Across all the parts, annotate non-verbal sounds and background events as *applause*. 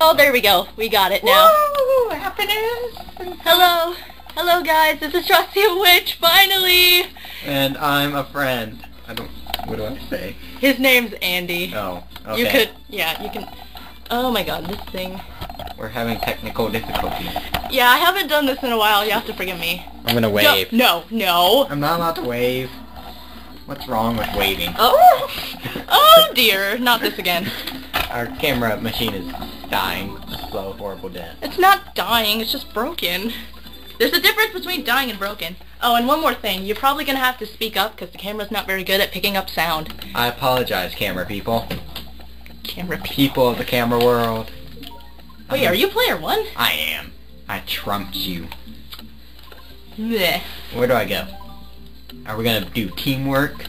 Oh, there we go. We got it now. Woo! Happiness! Hello. Hello, guys. This is Trusty Witch, finally. And I'm a friend. I don't... What do I say? His name's Andy. Oh, okay. You could, yeah, you can... Oh my god, this thing. We're having technical difficulties. Yeah, I haven't done this in a while. You have to forgive me. I'm gonna wave. No, no. no. I'm not allowed to wave. What's wrong with waving? Oh! Oh dear, not this again. Our camera machine is dying a slow, horrible death. It's not dying, it's just broken. There's a difference between dying and broken. Oh, and one more thing. You're probably going to have to speak up because the camera's not very good at picking up sound. I apologize, camera people. Camera people. People of the camera world. Wait, are you player one? I am. I trumped you. Blech. Where do I go? Are we gonna do teamwork?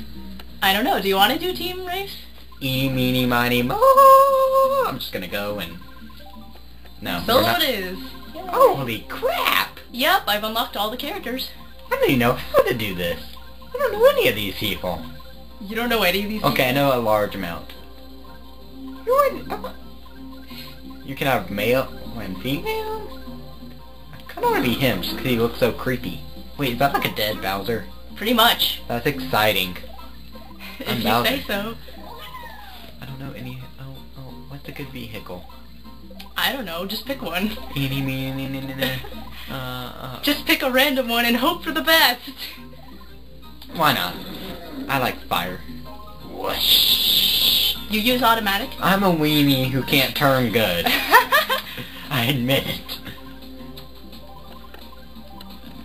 I don't know. Do you want to do team race? Eeny, meeny, miny, mo. *laughs* I'm just gonna go and... No. Solo we're not- it is. Holy crap! Yep, I've unlocked all the characters. I don't even know how to do this. I don't know any of these people. You don't know any of these Okay, I know a large amount. You can have male and female? I kinda wanna be him just 'cause he looks so creepy. Wait, is that like a dead Bowser? Pretty much. That's exciting. *laughs* I'm if you Bowser. say so. I don't know any... Oh, oh, what's a good vehicle? I don't know. Just pick one. *laughs* Uh, uh, Just pick a random one and hope for the best. why not? I like fire. Whoosh. You use automatic? I'm a weenie who can't turn good. *laughs* I admit it.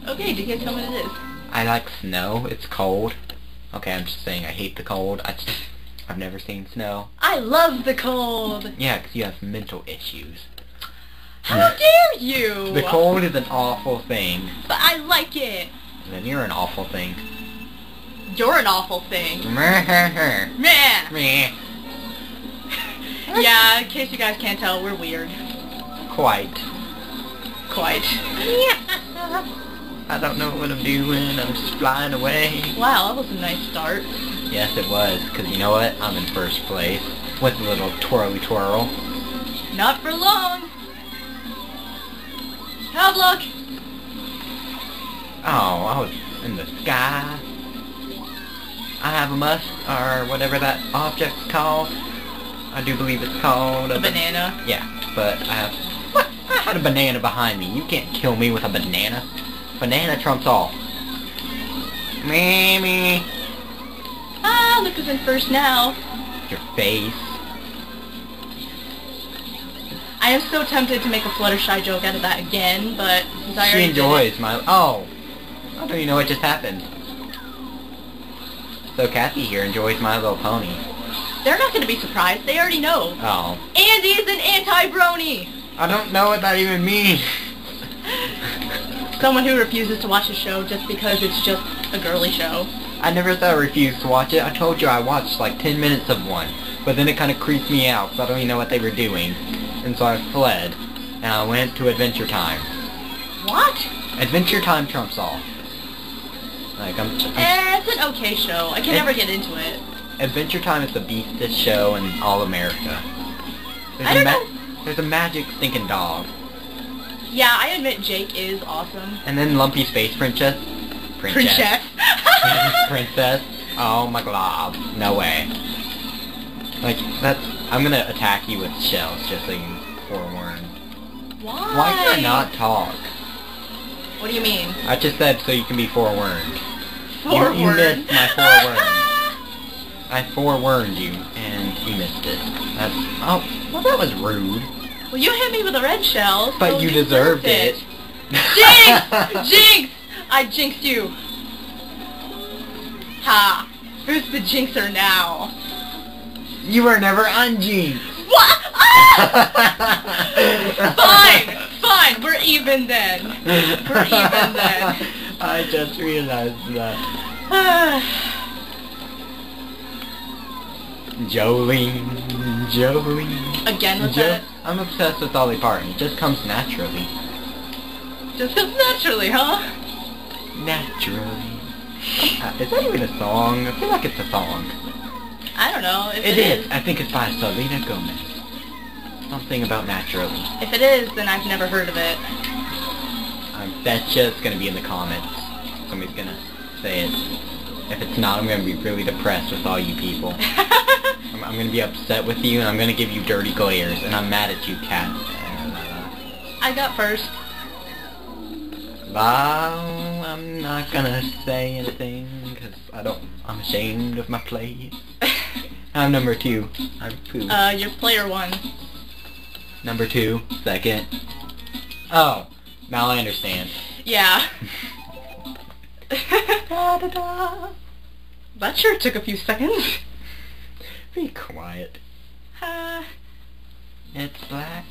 okay, do you guys know what it is? I like snow. It's cold. Okay, I'm just saying I hate the cold. I just, I've never seen snow. I love the cold. Yeah, 'cause you have mental issues. How mm. dare you? The cold is an awful thing. But I like it. Then you're an awful thing. You're an awful thing. *laughs* Meh. Meh. Yeah, in case you guys can't tell, we're weird. Quite. Quite. Yeah. *laughs* I don't know what I'm doing. I'm just flying away. Wow, that was a nice start. Yes, it was. Because you know what? I'm in first place. With a little twirly twirl. Not for long. Have luck. Oh, I was in the sky. I have a must, or whatever that object's called. I do believe it's called A ba- banana. Yeah, but I have... What? I had a banana behind me. You can't kill me with a banana. Banana trumps all. Mammy. Look who's in first now. Your face. I am so tempted to make a Fluttershy joke out of that again, but since I She already did it- enjoys my... Oh! I don't even know what just happened. So Kathy here enjoys My Little Pony. They're not going to be surprised. They already know. Oh. Andy is an anti-brony. I don't know what that even means. *laughs* Someone who refuses to watch a show just because it's just a girly show. I never said I refused to watch it. I told you I watched like 10 minutes of one. But then it kind of creeped me out because I don't even know what they were doing. And so I fled. And I went to Adventure Time. What? Adventure Time trumps all. Like, I'm... I'm Eh, it's an okay show. I can never get into it. Adventure Time is the beastest show in all America. There's I a don't know. There's a magic stinking dog. Yeah, I admit Jake is awesome. And then Lumpy Space Princess. Princess. Princess. Oh my god. No way. Like, that's... I'm gonna attack you with shells just so you can forewarn. Why? Why can I not talk? What do you mean? I just said so you can be forewarned. Forward. You, you missed my forewarn. *laughs* I forewarned you, and you missed it. That's... Oh, well that was rude. well, you hit me with a red shell, so But you deserved it. Jinx! *laughs* Jinx! I jinxed you. Ha! Who's the jinxer now? You were never unjinxed. What? Ah! *laughs* fine, fine. We're even then. We're even then. *laughs* I just realized that. *sighs* Jolene, Jolene. Again with Jo- that. I'm obsessed with Dolly Parton. It just comes naturally. Just comes naturally, huh? Naturally. Uh, is that even a song? I feel like it's a song. I don't know. If It is. I think it's by Selena Gomez. something about naturally. If it is, then I've never heard of it. I bet you it's gonna be in the comments. Somebody's gonna say it. If it's not, I'm gonna be really depressed with all you people. *laughs* I'm, I'm gonna be upset with you, and I'm gonna give you dirty glares, and I'm mad at you, cat. I got first. Well, I'm not gonna say anything, because I don't, I'm ashamed of my plays. *laughs* I'm number two. I'm poo. uh, you're player one. number two, second. Oh, now I understand. Yeah. Da, da, da. that sure took a few seconds. Be quiet. Uh, It's black.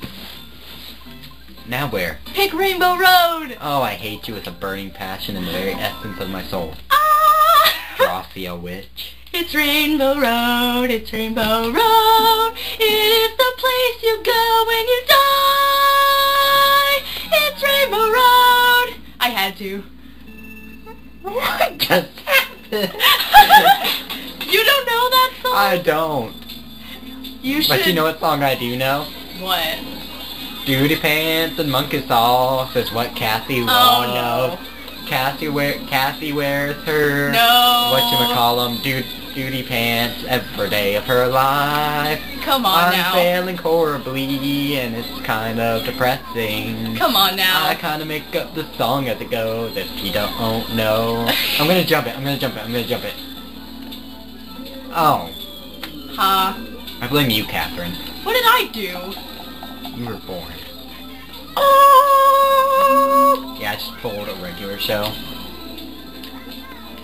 Now where? pick Rainbow Road! Oh, I hate you with a burning passion in the very essence of my soul. Ah! Drawcia witch. It's Rainbow Road, it's Rainbow Road. It is the place you go when you die. It's Rainbow Road. I had to. What just happened? *laughs* you don't know that song? I don't. you should. But you know what song I do know? What? Duty pants and monkey sauce is what Kathy Oh loves. no. Kathy wear Kathy wears her No. what you call them dude duty pants every day of her life. Come on I'm now. failing horribly and it's kind of depressing. Come on now. I kind of make up the song as it goes if you don't know. I'm gonna jump it. I'm gonna jump it. I'm gonna jump it. Oh, Huh? I blame you, Catherine. What did I do? You were born. Oh! Yeah, I just pulled a regular show.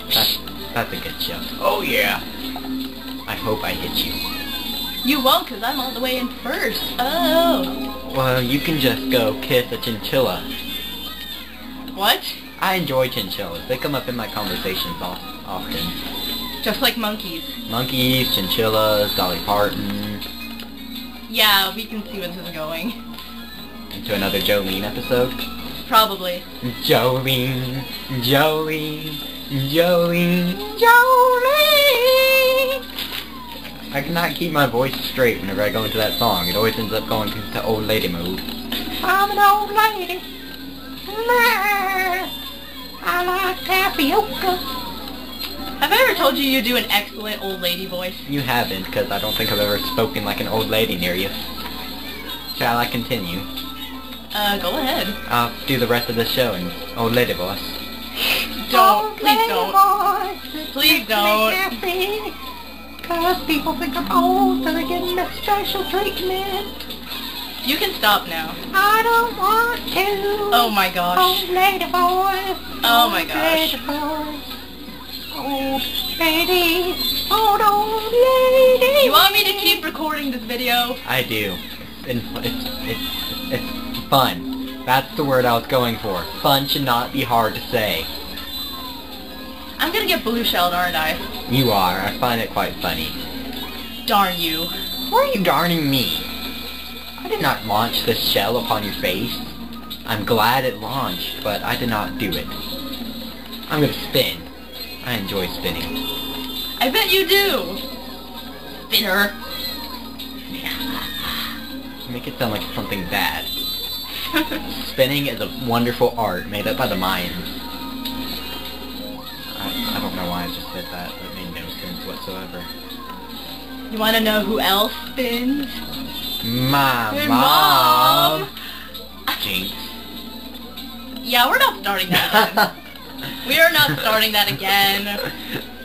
That's, that's a good show. Oh yeah. I hope I hit you. You won't, cause I'm all the way in first. Oh. Well, you can just go kiss a chinchilla. What? I enjoy chinchillas. They come up in my conversations often. Just like monkeys. Monkeys, chinchillas, Dolly Parton. Yeah, we can see where this is going. Into another Jolene episode. Probably. Jolene, Jolene, Jolene, Jolene. I cannot keep my voice straight whenever I go into that song. It always ends up going into old lady mode. I'm an old lady. I like tapioca. Have I ever told you you do an excellent old lady voice? You haven't, because I don't think I've ever spoken like an old lady near you. Shall I continue? Uh, go ahead. I'll do the rest of the show in old lady voice. *laughs* Don't. Please don't. Please don't. Cause people think I'm old, so they give me special treatment. You can stop now. I don't want to. Oh my gosh. Old lady voice. Oh my old gosh. Old lady. Old old lady. You want me to keep recording this video? I do. It's, it's, it's, it's fun. That's the word I was going for. Fun should not be hard to say. I'm gonna get blue shelled, aren't I? You are. I find it quite funny. Darn you. Why are you darning me? I did not launch this shell upon your face. I'm glad it launched, but I did not do it. I'm gonna spin. I enjoy spinning. I bet you do. Spinner. Make it sound like something bad. *laughs* Spinning is a wonderful art made up by the Mayans. I, I don't know why I just said that. That made no sense whatsoever. You want to know who else spins? My Your mom! mom. Jinx. Yeah, we're not starting that. *laughs* we are not starting that again.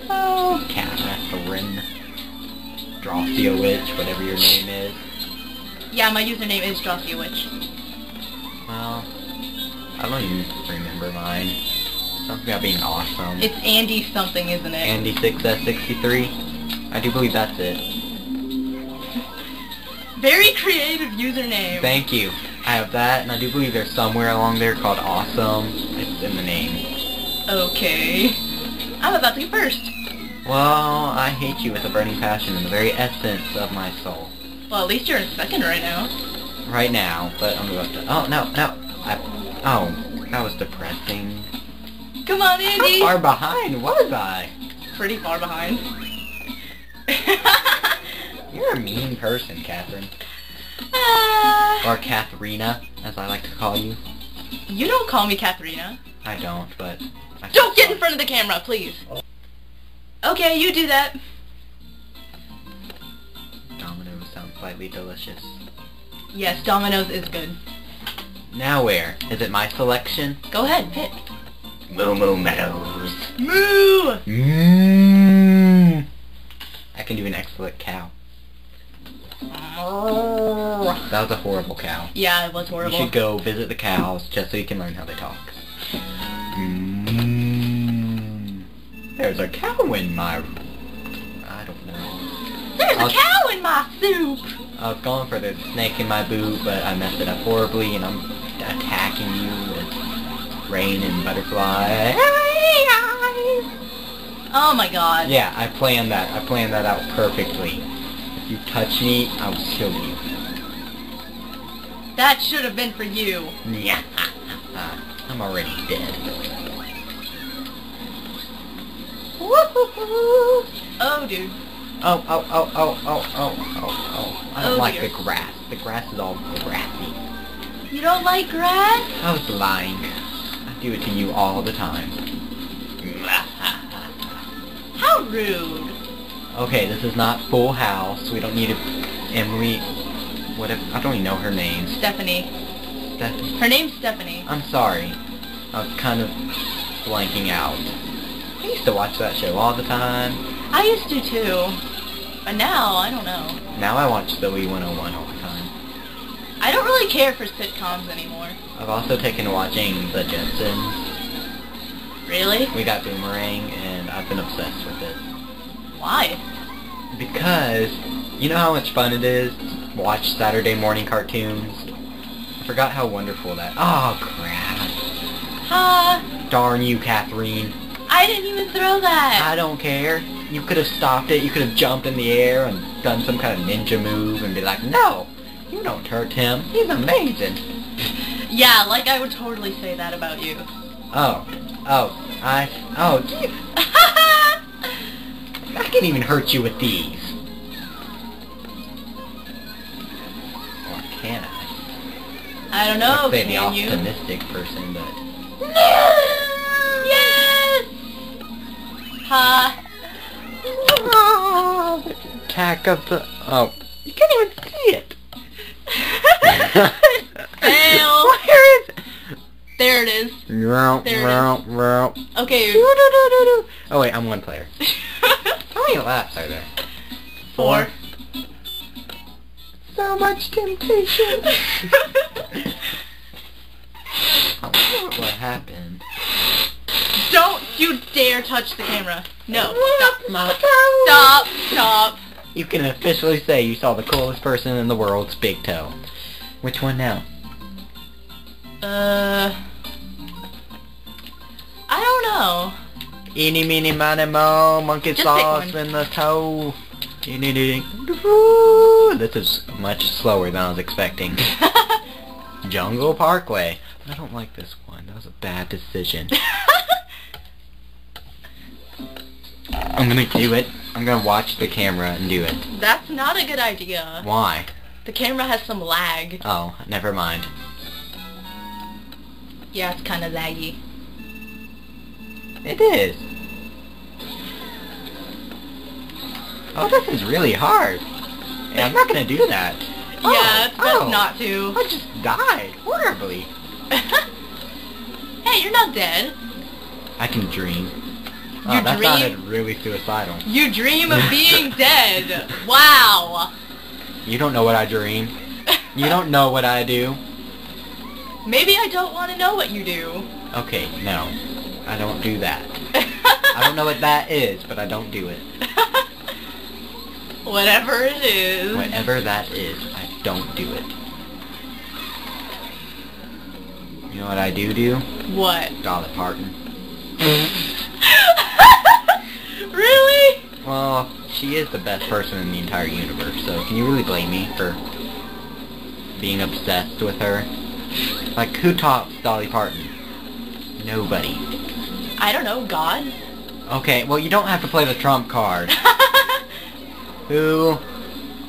oh, Catherine. Drawcia Witch, whatever your name is. Yeah, my username is Drawcia Witch. Well, I don't even remember mine. Something about being awesome. It's Andy something, isn't it? Andy 6S63. Uh, I do believe that's it. Very creative username. Thank you. I have that, and I do believe there's somewhere along there called Awesome. It's in the name. Okay. I'm about to go first. Well, I hate you with a burning passion in the very essence of my soul. Well, at least you're in second right now. Right now, but I'm about to... Oh, no, no. I, oh, that was depressing. Come on, How Andy. far behind was I? Pretty far behind. *laughs* You're a mean person, Catherine. ah, Or Katharina, as I like to call you. You don't call me Katharina. I don't, but... Don't get in front of the camera, please. Okay, you do that. Domino's sounds slightly delicious. Yes, Domino's is good. Now where? Is it my selection? Go ahead, pick. Moo Moo Meadows. Moo! Mmm. I can do an excellent cow. That was a horrible cow. Yeah, it was horrible. You should go visit the cows just so you can learn how they talk. There's a cow in my... I don't know. There's I'll- a cow in my soup! I was going for the snake in my boot, but I messed it up horribly, and I'm attacking you with rain and butterfly. Oh my god. Yeah, I planned that. I planned that out perfectly. If you touch me, I'll kill you. That should have been for you. *laughs* Yeah. *laughs* I'm already dead. Oh, dude. Oh, oh, oh, oh, oh, oh, oh, oh. I don't Oh, like dear. the grass. The grass is all grassy. You don't like grass? I was lying. I do it to you all the time. How rude. Okay, this is not Full House. We don't need a... Emily... What if... I don't even know her name. Stephanie. Stephanie. Her name's Stephanie. I'm sorry. I was kind of blanking out. I used to watch that show all the time. I used to too. But now, I don't know. Now I watch the Zoe 101 all the time. I don't really care for sitcoms anymore. I've also taken to watching The Jetsons. Really? We got Boomerang, and I've been obsessed with it. Why? Because, you know how much fun it is to watch Saturday morning cartoons? I forgot how wonderful that... Oh, crap. Ha! Darn you, Catherine. I didn't even throw that. I don't care. You could have stopped it. You could have jumped in the air and done some kind of ninja move and be like, no, you don't hurt him. He's amazing. Yeah, like I would totally say that about you. Oh, oh, I, oh, *laughs* I can't even hurt you with these. Or can I? I don't know, I'd say the can you? optimistic person, but... Yes! Ha! Attack of the... Oh, you can't even see it. Fail! Where is it? There it is. Meow, There it meow, meow. Okay. Oh wait, I'm one player. *laughs* How many laps are there? Four. So much temptation. *laughs* What happened? Don't you dare touch the camera. No. Stop. Stop. Stop. You can officially say you saw the coolest person in the world's big toe. Which one now? Uh. I don't know. Eeny, meeny, miny, mo, monkey Just sauce in the toe. Eeny, dee, dee. This is much slower than I was expecting. *laughs* Jungle Parkway. I don't like this one. That was a bad decision. *laughs* I'm gonna do it. I'm gonna watch the camera and do it. That's not a good idea. Why? The camera has some lag. Oh, never mind. Yeah, it's kind of laggy. It is. Oh, this is really hard. Yeah, I'm not gonna do that. *laughs* yeah, Oh, it's best oh. not to. I just died horribly. *laughs* hey, you're not dead. I can dream. Oh, You that dream? sounded really suicidal. You dream of *laughs* being dead. Wow. You don't know what I dream. You don't know what I do. Maybe I don't want to know what you do. Okay, no. I don't do that. *laughs* I don't know what that is, but I don't do it. *laughs* Whatever it is. Whatever that is, I don't do it. You know what I do do? What? Dolly Parton. really? Well, she is the best person in the entire universe, so can you really blame me for being obsessed with her? Like, who tops Dolly Parton? Nobody. I don't know, God? Okay, well, you don't have to play the trump card. *laughs* Who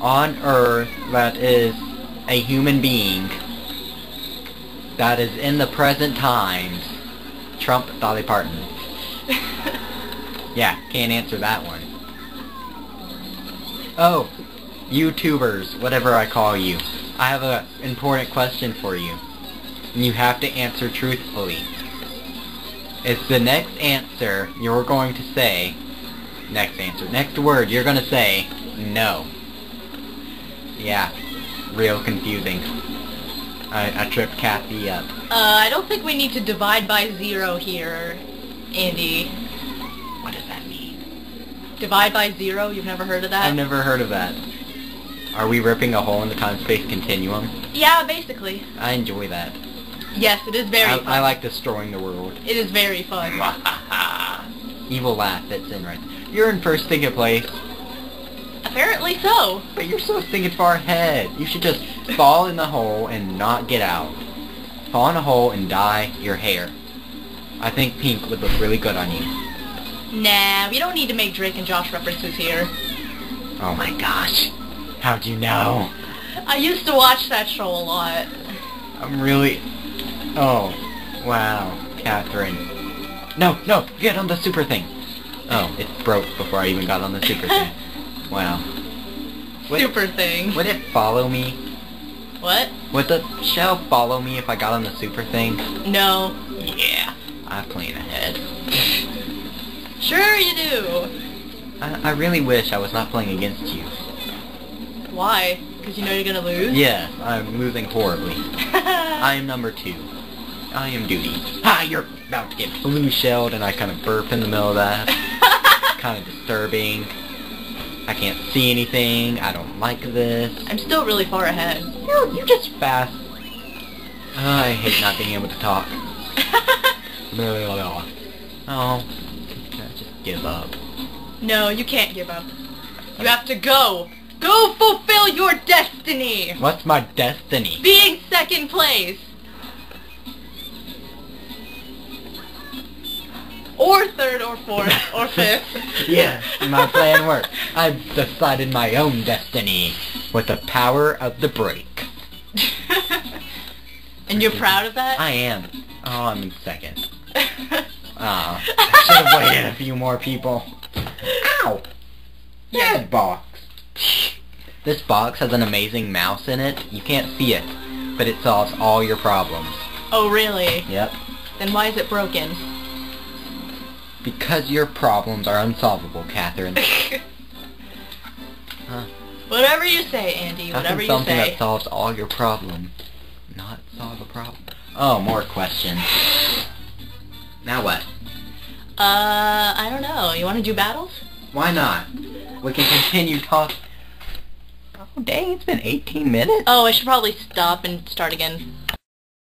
on earth that is a human being that is in the present times Trump Dolly Parton? *laughs* Yeah, can't answer that one. Oh, YouTubers, whatever I call you. I have an important question for you. And you have to answer truthfully. It's the next answer you're going to say, next answer, next word you're going to say, no. Yeah, real confusing. I, I tripped Kathy up. Uh, I don't think we need to divide by zero here, Andy. What does that mean? Divide by zero? You've never heard of that? I've never heard of that. Are we ripping a hole in the time-space continuum? Yeah, basically. I enjoy that. Yes, it is very I, fun. I like destroying the world. It is very fun. *laughs* Evil laugh fits in right. You're in first stinking place, Apparently so. but you're so thinking far ahead. You should just fall in the hole and not get out. Fall in a hole and dye your hair. I think pink would look really good on you. Nah, we don't need to make Drake and Josh references here. Oh my gosh. How'd you know? I used to watch that show a lot. I'm really... Oh. Wow. Catherine. No, no, get on the super thing. Oh, it broke before I even got on the super *laughs* thing. Wow. Would- Super thing. Would it follow me? What? Would the shell follow me if I got on the super thing? No. Yeah. I plan ahead. *laughs* Sure you do. I, I really wish I was not playing against you. Why? Because you know you're gonna lose? Yes, I'm losing horribly. *laughs* I am number two. I am duty. Ah, you're about to get blue shelled and I kind of burp in the middle of that. *laughs* kind of disturbing. I can't see anything. I don't like this. I'm still really far ahead. You're, you're just fast. Ah, I hate not being able to talk. *laughs* Blah, blah, blah. Oh, give up. no, you can't give up. You have to go. Go fulfill your destiny. What's my destiny? Being second place. Or third or fourth or *laughs* fifth. yes, my plan *laughs* worked. I've decided my own destiny with the power of the break. and you're proud of that? I am. Oh, I'm in second. *laughs* Oh, should have waited a few more people. Ow! Yeah. Dead box. This box has an amazing mouse in it. You can't see it, but it solves all your problems. oh, really? Yep. Then why is it broken? Because your problems are unsolvable, Catherine. Huh. *laughs* Whatever you say, Andy. How Whatever can you something say. that solves all your problems not solve a problem? Oh, more questions. Now what? Uh, I don't know. You want to do battles? Why not? We can continue talking. Oh, dang, it's been 18 minutes. Oh, I should probably stop and start again.